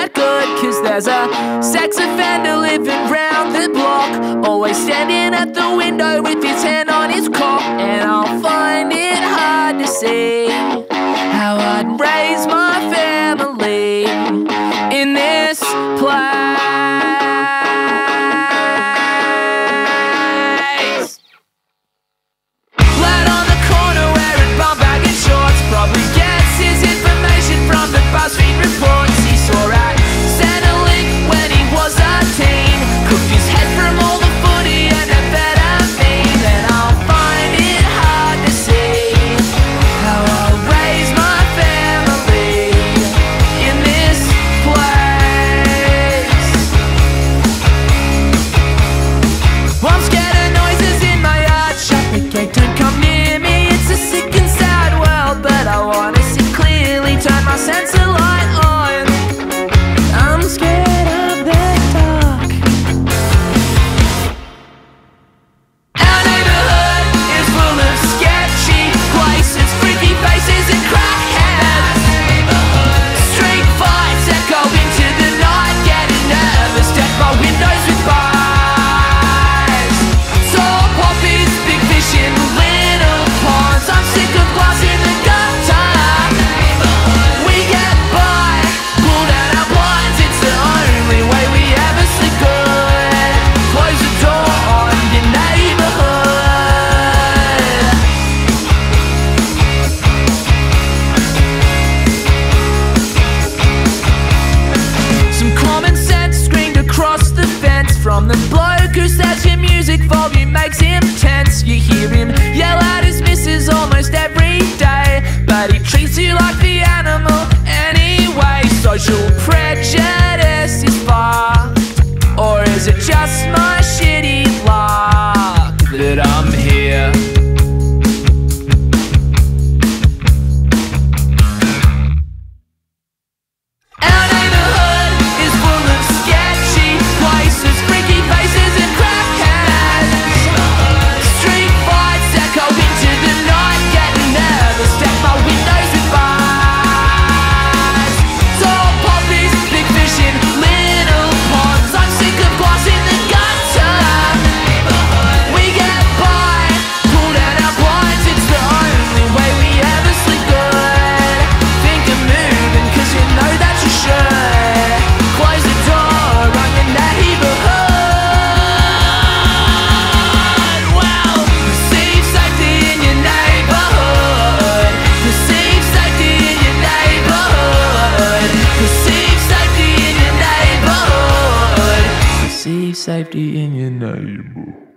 that good Cause there's a sex offender living round the block. Always standing at the window with his hand on his cock. And I'll find it hard to see How I'd raise my makes him tense. You hear him yell at his missus almost every day. But he treats you like the animal anyway. Social prejudice is far. Or is it just my see safety in your neighborhood.